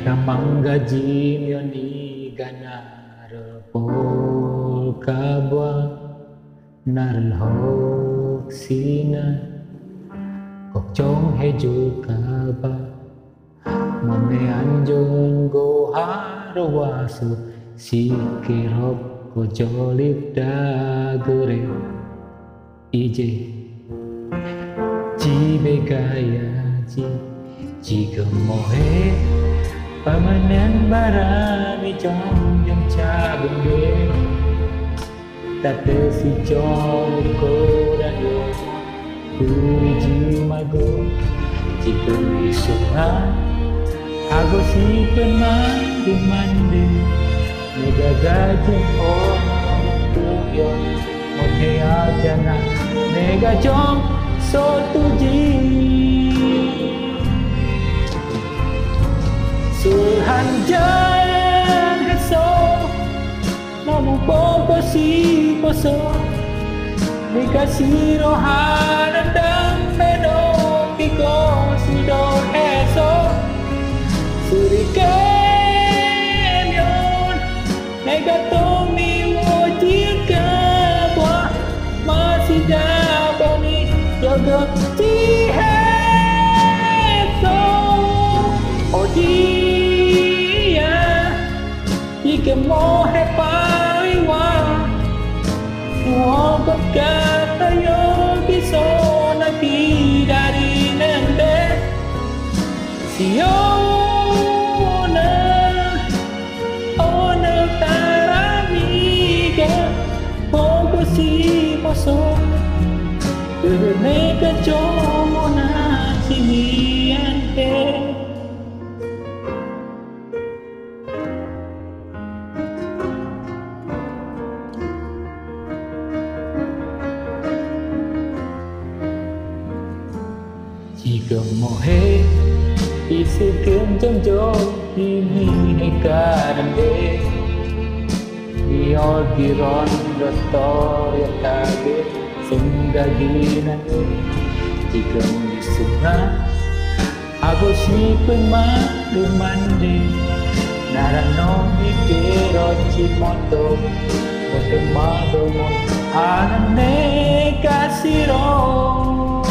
Kamanggaji mioni ganar pol kabwa nar hok sina. Kok chong he kaba mame anjon go harwasu sikirop ko jolip da gore ije chi be gaya chi chi mohe Permanent barami trong yang cha bên ghế Ta tê si chi mai cô Chỉ cần đi sụp hát Aku si penman di mandi Nega gajah ono tuyo. Mote aja na Nega chong so tuji Namu poko si poso Dikasih rohan dan meno Tiko si do esok Suri kemyon Nega tomi wajika Buah masih dabani Jaga tihe Oh dia que moje paiwa portata io che sono ti dari nende. Si ona ona taramiga poco si posso per me che Jika mohe isi kem jom jom ini hekaran de Biar giron doktor yang tabe sehingga gina Jika disuna aku si pemalu mandi. Narano mikiro cimoto Mote mado mon anane kasiro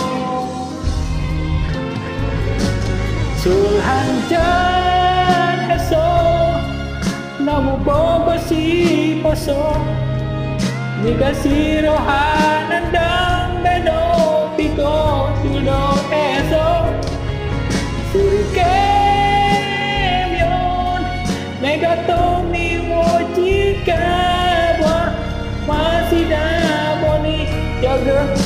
Sehanjan esok Namu bobo si poso Nikasi rohanan dan beno Piko sudo esok. Suri kemyon Negatomi wajika Wah masih daboni Jaga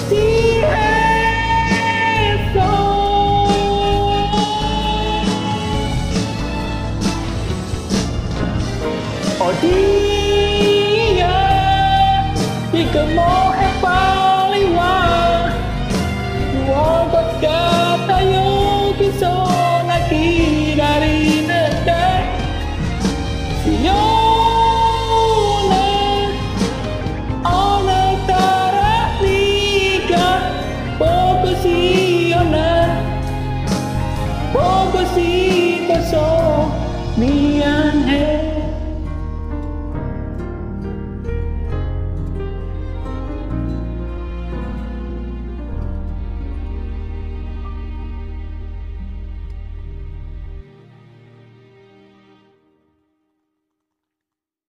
Oh dia Jika mohe paliwa Nuogot